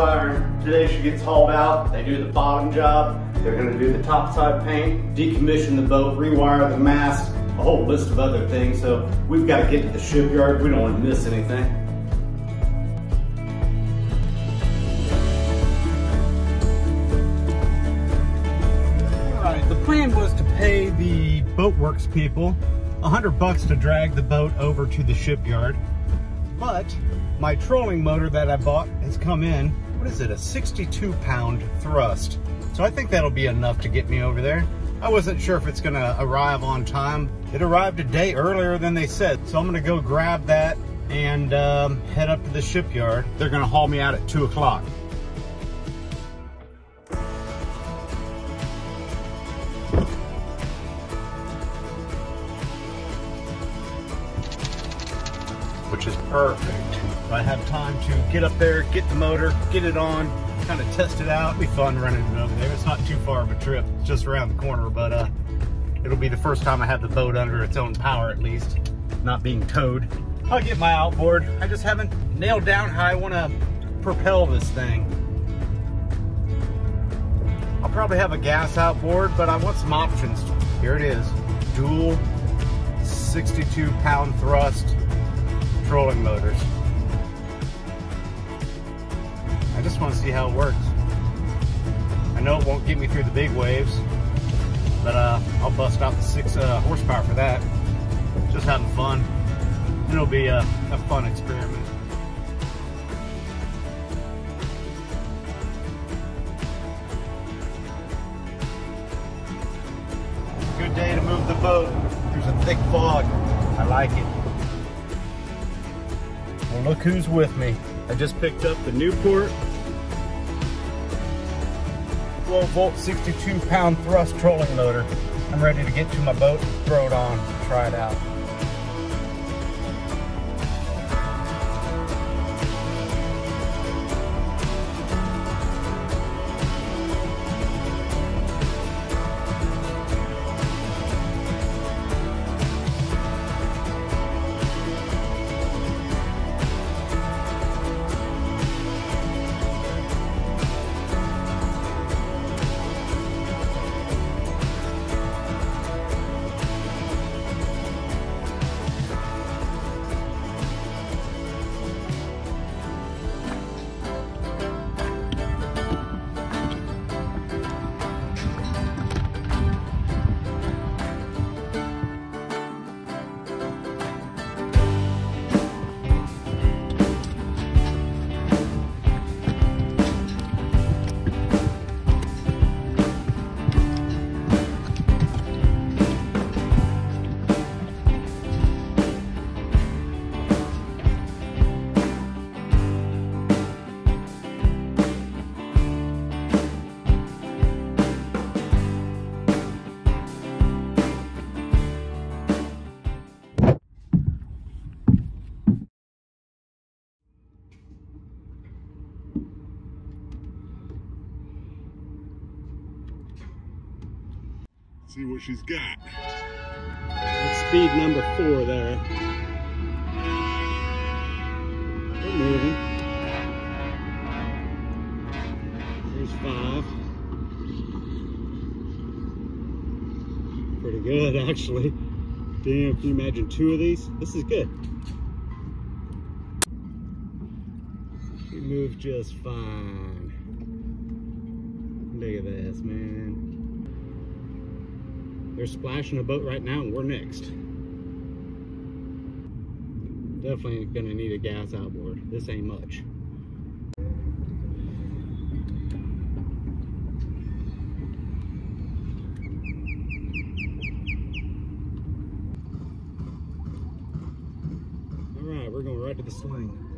siren. Today she gets hauled out. They do the bottom job. They're gonna do the top side paint, decommission the boat, rewire the mast, a whole list of other things. So we've got to get to the shipyard. We don't want to miss anything. The plan was to pay the Boatworks people a hundred bucks to drag the boat over to the shipyard. But my trolling motor that I bought has come in. What is it? A 62 pound thrust. So I think that'll be enough to get me over there. I wasn't sure if it's gonna arrive on time. It arrived a day earlier than they said. So I'm gonna go grab that and um, head up to the shipyard. They're gonna haul me out at two o'clock. Perfect. I have time to get up there, get the motor, get it on, kind of test it out. It'll be fun running it over there. It's not too far of a trip, it's just around the corner, but uh, it'll be the first time I have the boat under its own power at least, not being towed. I'll get my outboard. I just haven't nailed down how I want to propel this thing. I'll probably have a gas outboard, but I want some options. Here it is, dual 62 pound thrust trolling motors. I just want to see how it works. I know it won't get me through the big waves, but uh, I'll bust out the six uh, horsepower for that. Just having fun. It'll be a, a fun experiment. Good day to move the boat. There's a thick fog. I like it. Well, look who's with me. I just picked up the Newport 12 volt 62 pound thrust trolling motor. I'm ready to get to my boat and throw it on, try it out. See what she's got. That's speed number four there. We're moving. There's five. Pretty good, actually. Damn, can you imagine two of these? This is good. We move just fine. Look at this, man. They're splashing a boat right now and we're next. Definitely gonna need a gas outboard. This ain't much. All right, we're going right to the sling.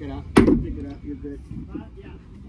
It up. Pick it up. You're good. Uh, All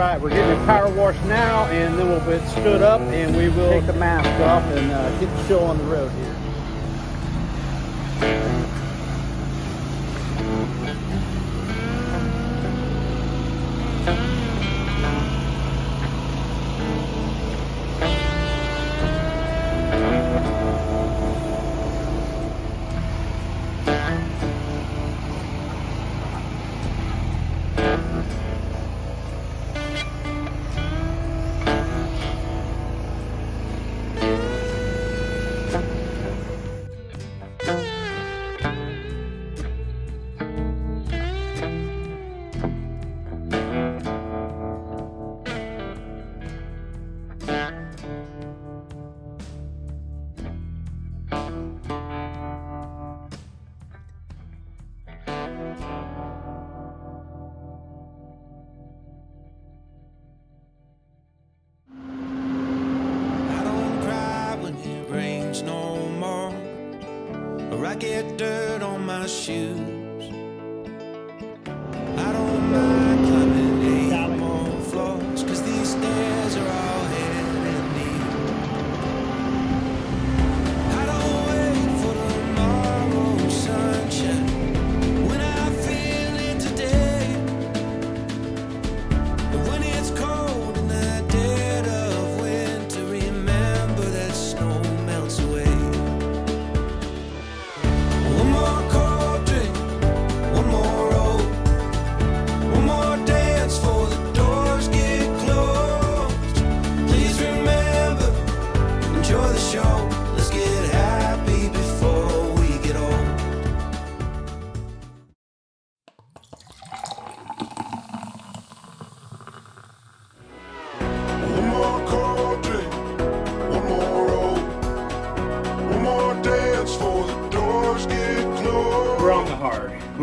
right, we're getting a power wash now, and then we'll get stood up, and we will take the mast off and uh, get the show on the road here. Get dirt on my shoes.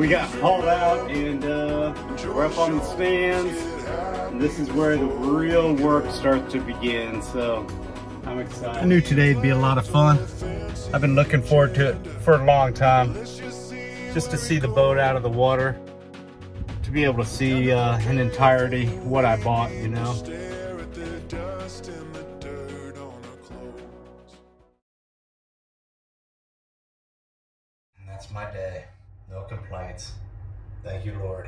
We got hauled out, and uh, we're up on the stands. And this is where the real work starts to begin. So I'm excited. I knew today'd be a lot of fun. I've been looking forward to it for a long time. Just to see the boat out of the water, to be able to see uh, in entirety what I bought, you know. Stare at the dust and the dirt on her clothes. And that's my day. No complaints. Thank you, Lord.